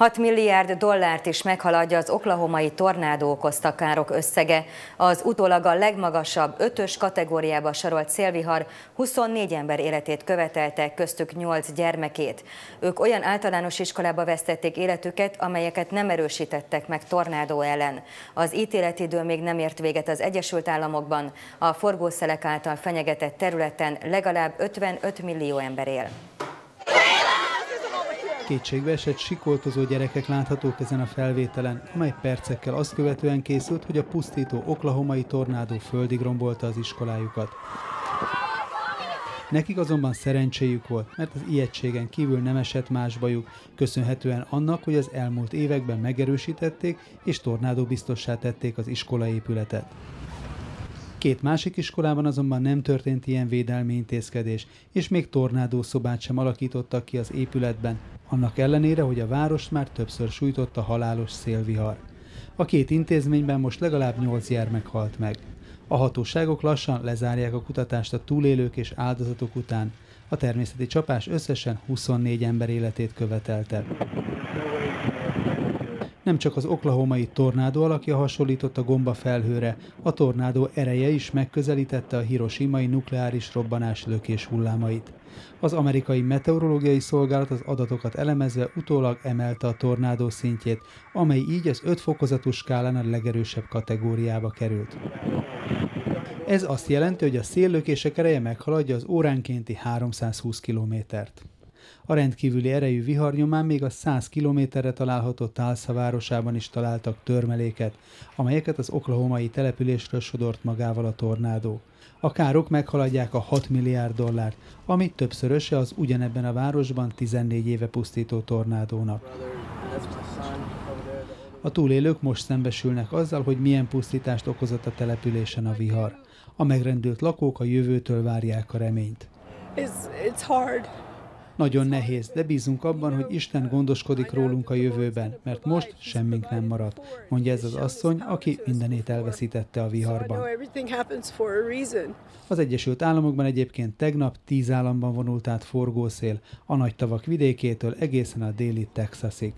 6 milliárd dollárt is meghaladja az oklahomai tornádó okozta károk összege. Az utólag a legmagasabb ötös kategóriába sorolt szélvihar 24 ember életét követelte, köztük 8 gyermekét. Ők olyan általános iskolába vesztették életüket, amelyeket nem erősítettek meg tornádó ellen. Az ítéletidő még nem ért véget az Egyesült Államokban. A forgószelek által fenyegetett területen legalább 55 millió ember él. Kétségbe sikoltozó gyerekek láthatók ezen a felvételen, amely percekkel azt követően készült, hogy a pusztító oklahomai tornádó földig rombolta az iskolájukat. Nekik azonban szerencséjük volt, mert az ijegységen kívül nem esett más bajuk, köszönhetően annak, hogy az elmúlt években megerősítették és tornádó biztossá tették az iskolaépületet. Két másik iskolában azonban nem történt ilyen védelmi intézkedés, és még tornádó szobát sem alakítottak ki az épületben, annak ellenére, hogy a várost már többször sújtotta halálos szélvihar. A két intézményben most legalább nyolc gyermek halt meg. A hatóságok lassan lezárják a kutatást a túlélők és áldozatok után. A természeti csapás összesen 24 ember életét követelte. Nem csak az oklahomai tornádó alakja hasonlított a gomba felhőre, a tornádó ereje is megközelítette a hiroshimai nukleáris robbanás lökés hullámait. Az amerikai meteorológiai szolgálat az adatokat elemezve utólag emelte a tornádó szintjét, amely így az 5 fokozatú skálán a legerősebb kategóriába került. Ez azt jelenti, hogy a széllökések ereje meghaladja az óránkénti 320 kilométert. A rendkívüli erejű vihar nyomán még a 100 kilométerre található Tulsa városában is találtak törmeléket, amelyeket az oklahomai településről sodort magával a tornádó. A károk meghaladják a 6 milliárd dollárt, ami többszöröse az ugyanebben a városban 14 éve pusztító tornádónak. A túlélők most szembesülnek azzal, hogy milyen pusztítást okozott a településen a vihar. A megrendült lakók a jövőtől várják a reményt. It's, it's hard. Nagyon nehéz, de bízunk abban, hogy Isten gondoskodik rólunk a jövőben, mert most semmink nem maradt, mondja ez az asszony, aki mindenét elveszítette a viharban. Az Egyesült Államokban egyébként tegnap tíz államban vonult át forgószél, a nagy tavak vidékétől egészen a déli Texasig.